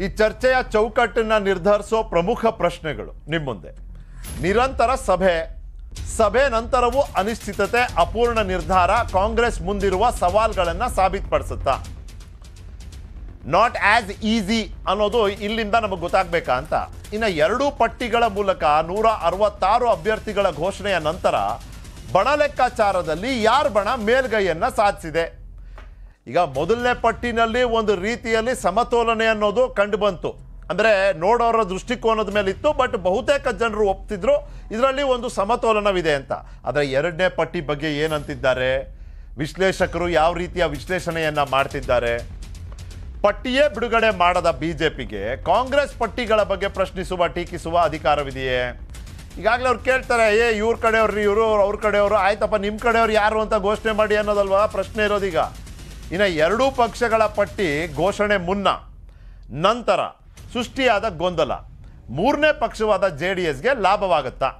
ಈ ಚರ್ಚೆಯ ಚೌಕಟ್ಟನ್ನು ನಿರ್ಧರಿಸೋ ಪ್ರಮುಖ ಪ್ರಶ್ನೆಗಳು ನಿಮ್ಮ ಮುಂದೆ. ನಿರಂತರ ಸಭೆ ಸಭೆ ನಂತರವೂ ಅನಿಶ್ಚಿತತೆ, ಅಪೂರ್ಣ ನಿರ್ಧಾರ, ಕಾಂಗ್ರೆಸ್ ಮುಂದಿರುವ ಸವಾಲ್ಗಳನ್ನು ಸಾಬೀತುಪಡಿಸುತ್ತಾ? ನಾಟ್ ಆಸ್ ಈಸಿ ಅನ್ನೋದು ಇಲ್ಲಿಂದ ನಮಗೆ ಗೊತ್ತಾಗಬೇಕಾ ಅಂತ? ಇನ್ನು ಎರಡೂ ಪಟ್ಟಿಗಳ ಮೂಲಕ ನೂರ ಅರವತ್ತಾರು ಅಭ್ಯರ್ಥಿಗಳ ಘೋಷಣೆಯ ನಂತರ ಬಣ ಲೆಕ್ಕಾಚಾರದಲ್ಲಿ ಯಾರ ಬಣ ಮೇಲ್ಗೈಯನ್ನು ಸಾಧಿಸಿದೆ? ಈಗ ಮೊದಲನೇ ಪಟ್ಟಿನಲ್ಲಿ ಒಂದು ರೀತಿಯಲ್ಲಿ ಸಮತೋಲನೆ ಅನ್ನೋದು ಕಂಡು ಬಂತು ಅಂದರೆ ನೋಡೋರ ದೃಷ್ಟಿಕೋನದ ಮೇಲೆ ಇತ್ತು, ಬಟ್ ಬಹುತೇಕ ಜನರು ಒಪ್ತಿದ್ರು, ಇದರಲ್ಲಿ ಒಂದು ಸಮತೋಲನವಿದೆ ಅಂತ. ಆದರೆ ಎರಡನೇ ಪಟ್ಟಿ ಬಗ್ಗೆ ಏನಂತಿದ್ದಾರೆ? ವಿಶ್ಲೇಷಕರು ಯಾವ ರೀತಿಯ ವಿಶ್ಲೇಷಣೆಯನ್ನು ಮಾಡ್ತಿದ್ದಾರೆ? ಪಟ್ಟಿಯೇ ಬಿಡುಗಡೆ ಮಾಡದ ಬಿಜೆಪಿಗೆ, ಕಾಂಗ್ರೆಸ್ ಪಟ್ಟಿಗಳ ಬಗ್ಗೆ ಪ್ರಶ್ನಿಸುವ, ಟೀಕಿಸುವ ಅಧಿಕಾರವಿದೆಯೇ? ಈಗಾಗಲೇ ಅವ್ರು ಕೇಳ್ತಾರೆ, ಏ, ಇವ್ರ ಕಡೆಯವ್ರಿ, ಇವರು ಅವ್ರ ಕಡೆಯವರು, ಆಯ್ತಪ್ಪ ನಿಮ್ಮ ಕಡೆಯವ್ರು ಯಾರು ಅಂತ ಘೋಷಣೆ ಮಾಡಿ ಅನ್ನೋದಲ್ವಾ? ಪ್ರಶ್ನೆ ಇರೋದೀಗ. ಇನ್ನು ಎರಡೂ ಪಕ್ಷಗಳ ಪಟ್ಟಿ ಘೋಷಣೆ ಮುನ್ನ. ನಂತರ ಸೃಷ್ಟಿಯಾದ ಗೊಂದಲ. ಮೂರನೇ ಪಕ್ಷವಾದ ಜೆ ಡಿ ಎಸ್ಗೆ ಲಾಭವಾಗುತ್ತಾ?